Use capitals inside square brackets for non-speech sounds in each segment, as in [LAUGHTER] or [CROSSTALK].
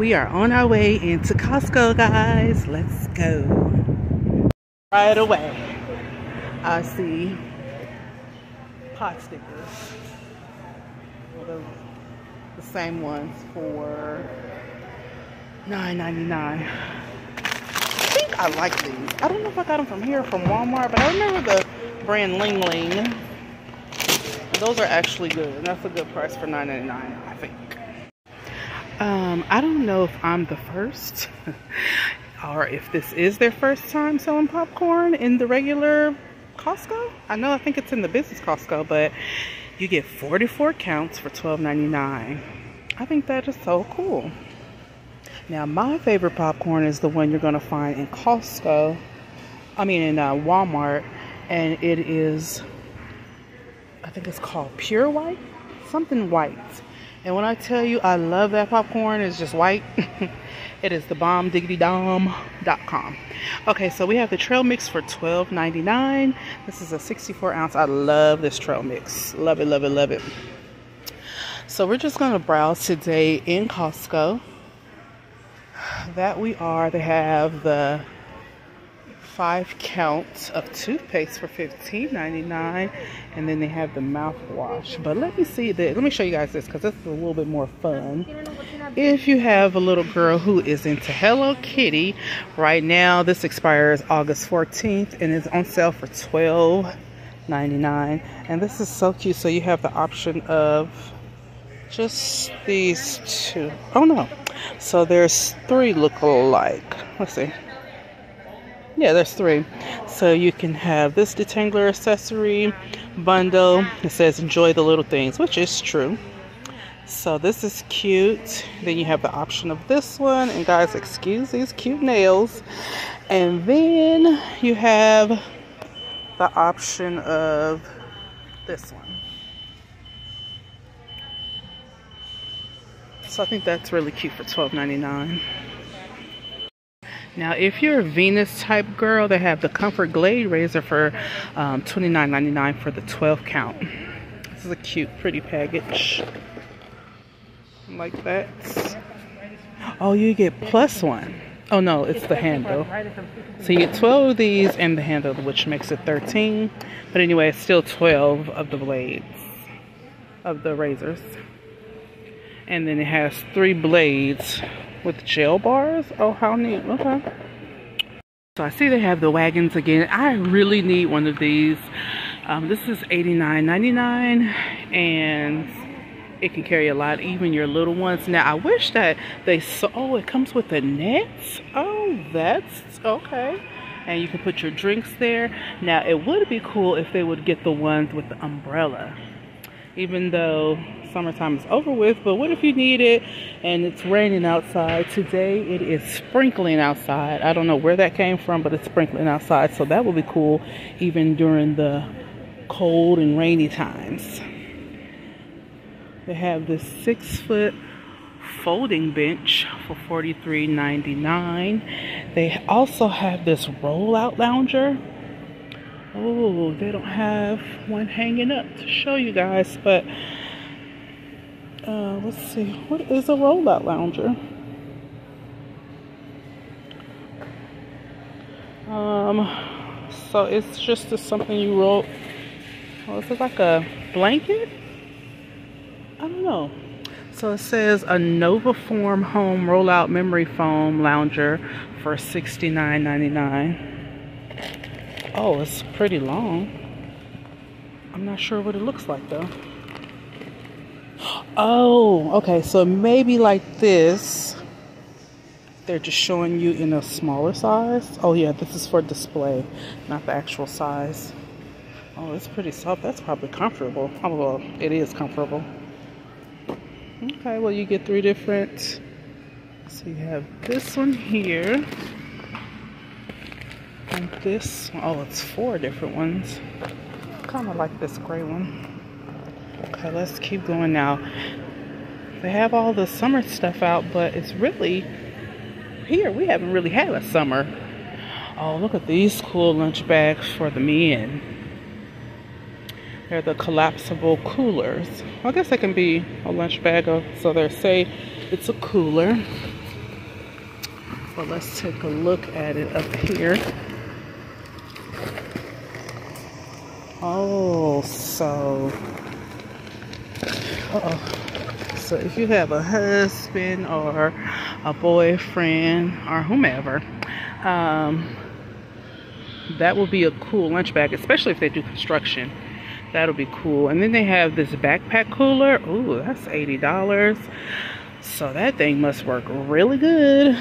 We are on our way into Costco, guys. Let's go. Right away, I see pot stickers. The, the same ones for $9.99. I think I like these. I don't know if I got them from here from Walmart, but I remember the brand Ling Ling. Those are actually good. And that's a good price for $9.99, I think. Um, I don't know if I'm the first [LAUGHS] or if this is their first time selling popcorn in the regular Costco. I know I think it's in the business Costco, but you get 44 counts for $12.99. I think that is so cool. Now, my favorite popcorn is the one you're going to find in Costco. I mean, in uh, Walmart. And it is, I think it's called Pure White. Something white. And when I tell you I love that popcorn, it's just white. [LAUGHS] it is the bombdiggitydom.com. Okay, so we have the trail mix for $12.99. This is a 64 ounce. I love this trail mix. Love it, love it, love it. So we're just going to browse today in Costco. [SIGHS] That we are. They have the five counts of toothpaste for $15.99 and then they have the mouthwash. But let me see that let me show you guys this because this is a little bit more fun. If you have a little girl who is into Hello Kitty right now this expires August 14th and is on sale for $12.99 and this is so cute so you have the option of just these two. Oh no. So there's three look alike let's see yeah there's three. So you can have this detangler accessory bundle it says enjoy the little things which is true. So this is cute. Then you have the option of this one. And guys excuse these cute nails. And then you have the option of this one. So I think that's really cute for $12.99 now, if you're a Venus type girl, they have the Comfort Glide razor for um, $29.99 for the 12 count. This is a cute, pretty package. Like that. Oh, you get plus one. Oh no, it's the handle. So you get 12 of these and the handle, which makes it 13. But anyway, it's still 12 of the blades of the razors. And then it has three blades with gel bars. Oh, how neat. Okay. So I see they have the wagons again. I really need one of these. Um, this is $89.99 and it can carry a lot, even your little ones. Now, I wish that they saw, oh, it comes with the nets. Oh, that's okay. And you can put your drinks there. Now, it would be cool if they would get the ones with the umbrella. Even though summertime is over with, but what if you need it and it's raining outside? Today it is sprinkling outside. I don't know where that came from, but it's sprinkling outside, so that will be cool even during the cold and rainy times. They have this six foot folding bench for $43.99. They also have this roll-out lounger. Oh, they don't have one hanging up to show you guys, but uh, let's see, what is a rollout lounger? Um, so it's just something you roll. Oh, is it like a blanket? I don't know. So it says a Novaform Home Rollout Memory Foam Lounger for $69.99. Oh, it's pretty long. I'm not sure what it looks like though. Oh, okay. So maybe like this. They're just showing you in a smaller size. Oh yeah, this is for display, not the actual size. Oh, it's pretty soft. That's probably comfortable. Oh, well, it is comfortable. Okay, well you get three different. So you have this one here. And this, oh, it's four different ones. Kind of like this gray one. Okay, let's keep going now. They have all the summer stuff out, but it's really here. We haven't really had a summer. Oh, look at these cool lunch bags for the men. They're the collapsible coolers. I guess they can be a lunch bag, of, so they say it's a cooler. But let's take a look at it up here. Oh, so, uh -oh. so if you have a husband or a boyfriend or whomever, um, that will be a cool lunch bag, especially if they do construction. That'll be cool. And then they have this backpack cooler. Ooh, that's $80. So that thing must work really good.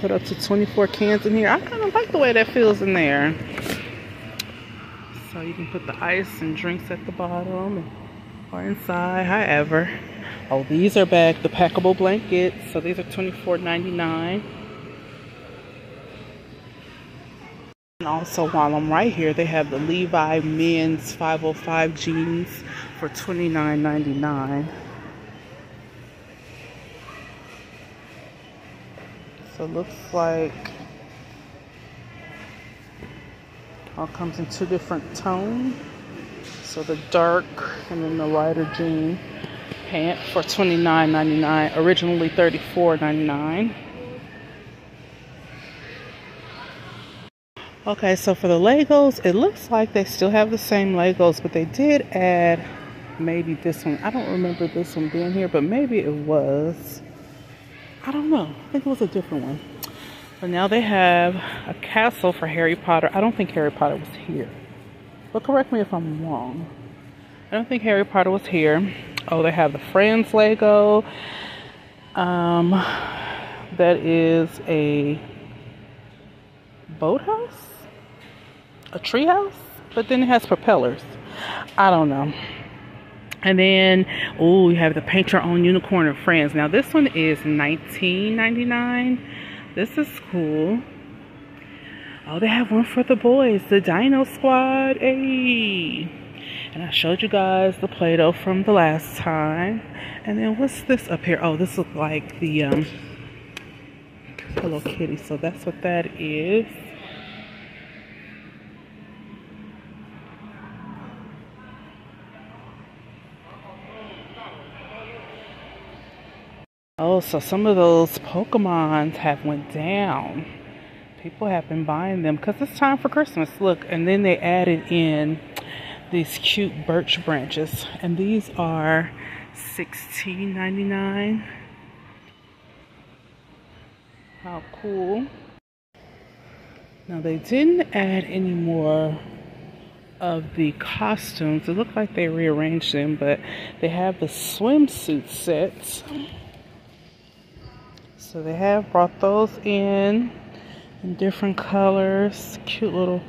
Put up to 24 cans in here. I kind of like the way that feels in there. So you can put the ice and drinks at the bottom or inside, however. Oh, these are back, the packable blankets. So these are $24.99. And also while I'm right here, they have the Levi men's 505 jeans for $29.99. So it looks like all comes in two different tones. So the dark and then the lighter jean pant for $29.99, originally $34.99. Okay, so for the Legos, it looks like they still have the same Legos, but they did add maybe this one. I don't remember this one being here, but maybe it was. I don't know. I think it was a different one. But now they have a castle for Harry Potter. I don't think Harry Potter was here. But correct me if I'm wrong. I don't think Harry Potter was here. Oh, they have the Friends Lego. Um, that is a boathouse? A treehouse? But then it has propellers. I don't know. And then, oh, you have the Paint Your Own Unicorn of Friends. Now, this one is $19.99. This is cool. Oh, they have one for the boys, the Dino Squad. Hey. And I showed you guys the Play-Doh from the last time. And then what's this up here? Oh, this looks like the um, Hello Kitty. So that's what that is. Oh, so some of those Pokemons have went down. People have been buying them because it's time for Christmas. Look, and then they added in these cute birch branches. And these are $16.99. How cool. Now they didn't add any more of the costumes. It looked like they rearranged them, but they have the swimsuit sets. So they have brought those in in different colors. Cute little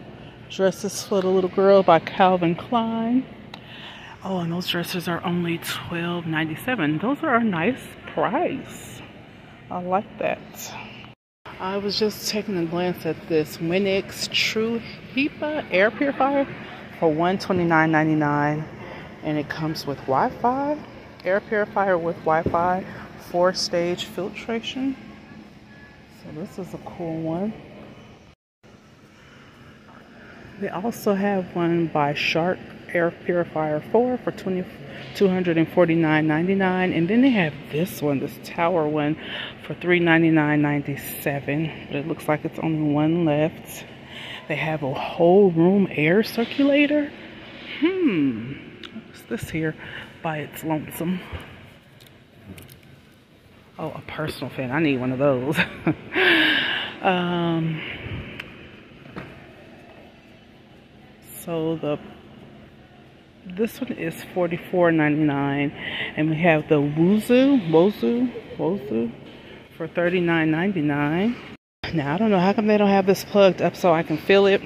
dresses for the little girl by Calvin Klein. Oh, and those dresses are only $12.97. Those are a nice price. I like that. I was just taking a glance at this Winix True HEPA air purifier for $129.99 and it comes with Wi-Fi, air purifier with Wi-Fi four stage filtration. So this is a cool one. They also have one by Shark Air Purifier 4 for 20, $249.99. And then they have this one, this tower one, for $399.97. But it looks like it's only one left. They have a whole room air circulator. Hmm. What's this here by its lonesome? Oh, a personal fan. I need one of those. [LAUGHS] um, so the this one is $44.99 and we have the Wuzu Wozu Wozu for $39.99 now I don't know how come they don't have this plugged up so I can feel it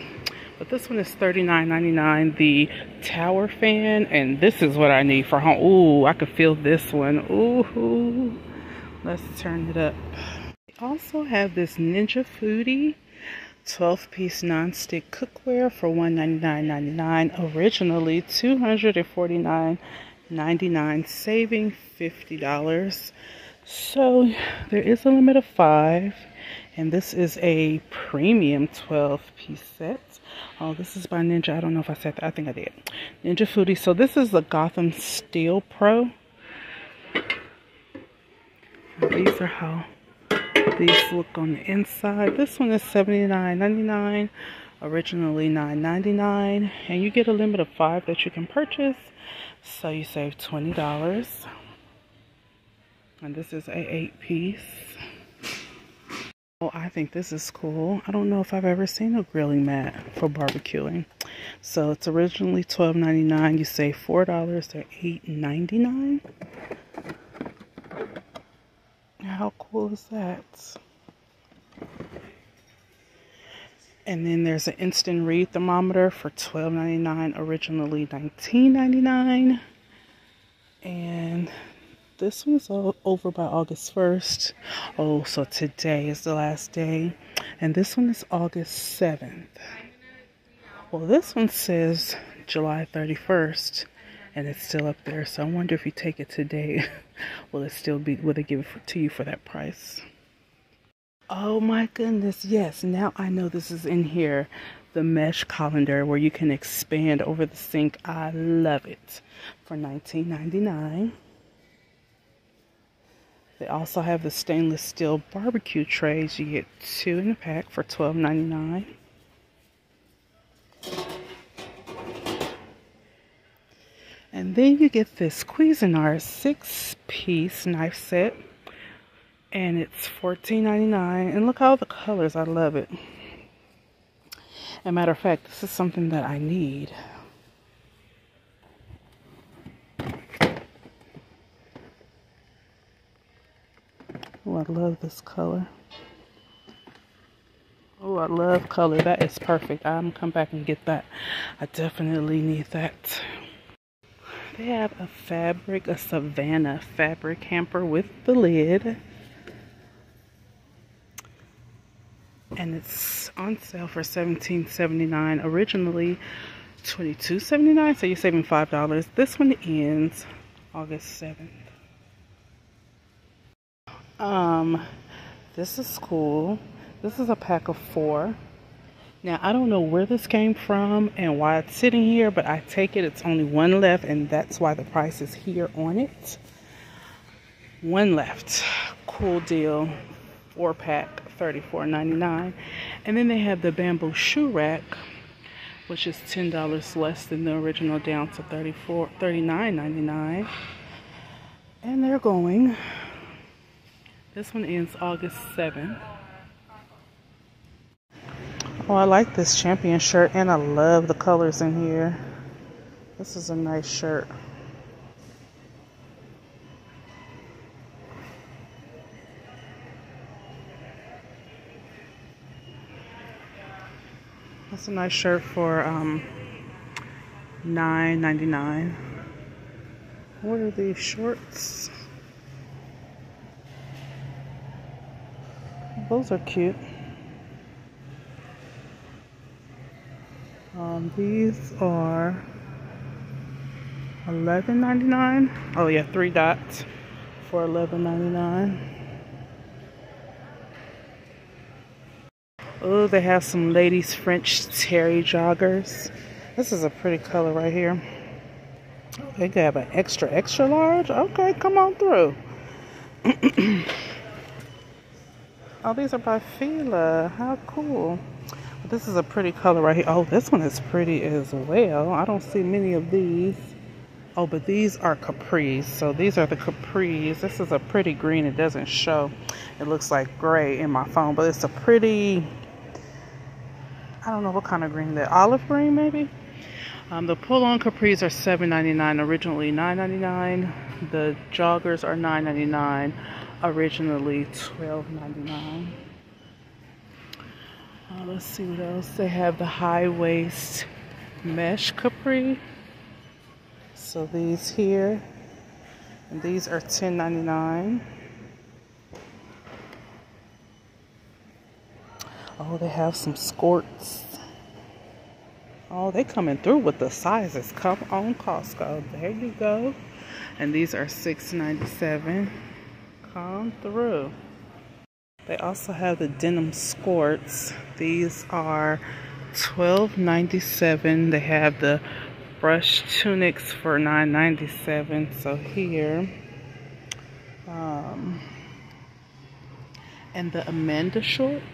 but this one is $39.99 the tower fan and this is what I need for home Ooh, I could feel this one Ooh Let's turn it up. We also have this Ninja Foodi 12 piece non-stick cookware for $199.99 originally $249.99 saving $50 so there is a limit of five and this is a premium 12 piece set. Oh this is by ninja. I don't know if i said that. I think i did. Ninja foodi so this is the gotham steel pro These are how these look on the inside. This one is $79.99, originally $9.99, and you get a limit of five that you can purchase, so you save $20. And this is a eight piece. Oh, I think this is cool. I don't know if I've ever seen a grilling mat for barbecuing. So it's originally $12.99. You save $4. They're $8.99. How cool is that? And then there's an instant read thermometer for $12.99, originally $19.99. And this one's over by August 1st. Oh, so today is the last day. And this one is August 7th. Well, this one says July 31st and it's still up there. So I wonder if you take it today, [LAUGHS] will it still be, will they give it to you for that price? Oh my goodness, yes. Now I know this is in here. The mesh colander where you can expand over the sink. I love it. For $19.99. They also have the stainless steel barbecue trays. You get two in a pack for $12.99. And then you get this Cuisinart six piece knife set. And it's $14.99. And look all the colors. I love it. As a matter of fact, this is something that I need. Oh, I love this color. Oh, I love color. That is perfect. I'm gonna come back and get that. I definitely need that. They have a fabric, a Savannah fabric hamper with the lid. And it's on sale for $17.79. Originally $22.79, so you're saving $5. This one ends August 7th. Um, this is cool. This is a pack of four. Now, I don't know where this came from and why it's sitting here, but I take it it's only one left, and that's why the price is here on it. One left. Cool deal. Four pack, $34.99. And then they have the bamboo shoe rack, which is $10 less than the original, down to $34, $39.99. And they're going this one ends August 7th. Oh, I like this champion shirt and I love the colors in here. This is a nice shirt. That's a nice shirt for um, $9.99. What are these shorts? Those are cute. Um, these are $11.99. Oh yeah, three dots for $11.99. Oh, they have some ladies French terry joggers. This is a pretty color right here. They have an extra, extra large. Okay, come on through. [CLEARS THROAT] Oh, these are by Fila. How cool. This is a pretty color right here. Oh, this one is pretty as well. I don't see many of these. Oh, but these are capris. So these are the capris. This is a pretty green. It doesn't show. It looks like gray in my phone, but it's a pretty, I don't know what kind of green that olive green maybe. Um, the pull-on capris are $7.99. Originally $9.99. The joggers are $9.99 originally $12.99. Uh, let's see what else. They have the high waist mesh capri. So these here, and these are $10.99. Oh, they have some skirts. Oh, they coming through with the sizes. Come on Costco. There you go. And these are $6.97 come through. They also have the denim skirts. These are $12.97. They have the brush tunics for $9.97. So here, um, and the Amanda shorts.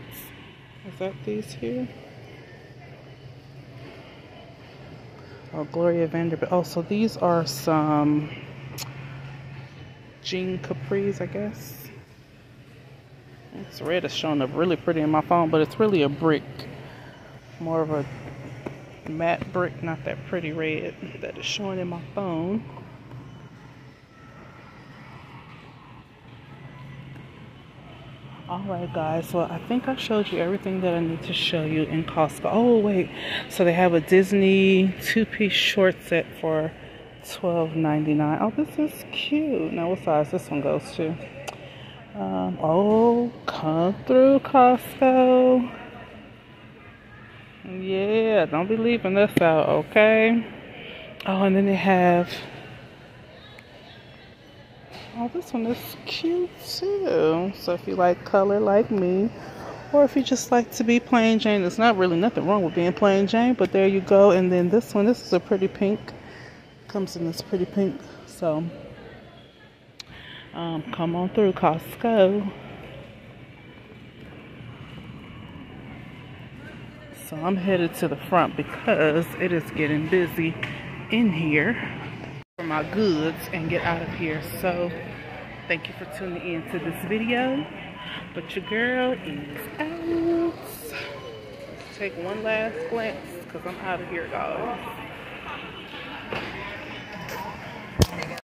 Is that these here? Oh, Gloria Vanderbilt. Oh, so these are some jean capris, I guess. This red is showing up really pretty in my phone, but it's really a brick. More of a matte brick, not that pretty red that is showing in my phone. Alright guys, well I think I showed you everything that I need to show you in Costco. Oh wait, so they have a Disney two-piece short set for $12.99. Oh, this is cute. Now what size this one goes to? Um, oh, come through Costco. Yeah, don't be leaving this out, okay? Oh, and then they have Oh, this one is cute too. So if you like color like me, or if you just like to be plain Jane, there's not really nothing wrong with being plain Jane, but there you go. And then this one, this is a pretty pink. Comes in this pretty pink. So um, come on through Costco. So I'm headed to the front because it is getting busy in here for my goods and get out of here. So thank you for tuning in to this video. But your girl is out. Let's take one last glance because I'm out of here, guys.